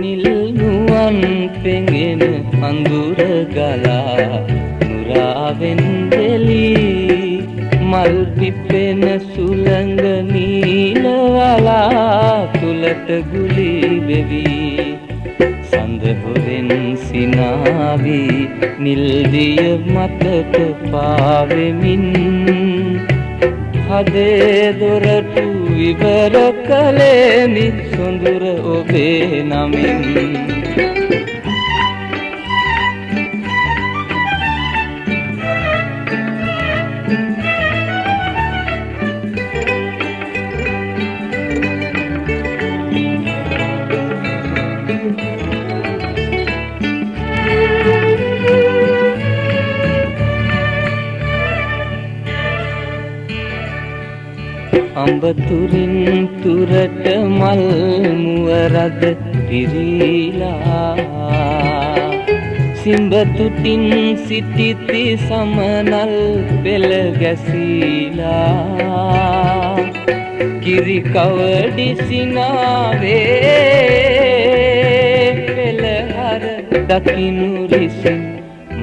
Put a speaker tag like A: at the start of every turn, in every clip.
A: නිල් නුවන් පෙඟෙන අඳුර ගලා නුරාවෙන් දෙලී මල් පිපෙන සුළඟ නීලවලා තුලට ගුලි වෙවි. සඳහොරෙන් සිනාවි නිල් දිය මතට පාවෙමින් හදේ දොරටු විවර කළේමි සොඳුර ඔබේ නමින් අඹතුරින් තුරට මල් මුවරද පිරීලා. සිඹතුටින් සිටිති සමනල් පෙළ ගැසීලා. කිරි කවඩි සිනාවේ පෙළහර දකිනු රිසින්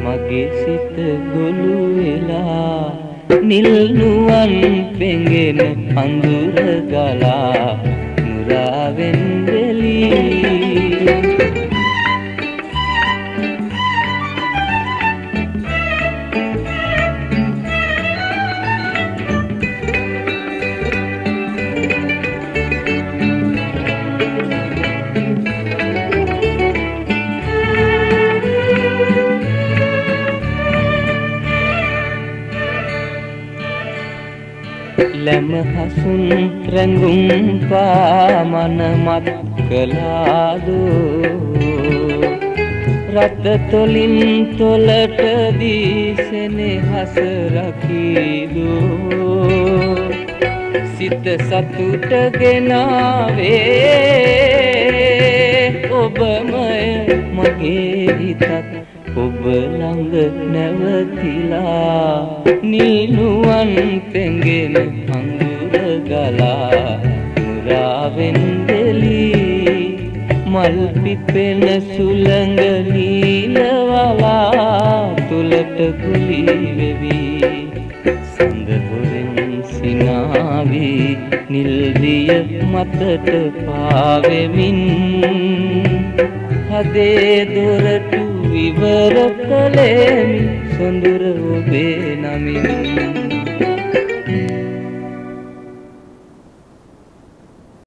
A: මගේ සිත ගොළු වෙලා නිල්නුවන් පෙඟෙන අඳුර ගලා මුරාවෙන් වෙලී ලැම හසුන් රැඟුම් පාමනමත් කලාදෝ රත තොලින් තොලට දීසෙනෙ හස රකීදෝ. සිත සතුට ගෙනාවේ. ඔබමය මගේ හිතත් ඔබ ළඟ නැවතිලා නිනුවන් පෙඟෙන අඟුර ගලා මුරාවෙන් දෙලී මල් පිපෙන සුළඟ නීලවලා තුලට ගුලි වෙවි සඳහොරෙන් සිනාවී නිල්දිය මතට පාවෙමින් හදේ දොරටු විවර කළේමි. සොඳුර ඔබේ නමින්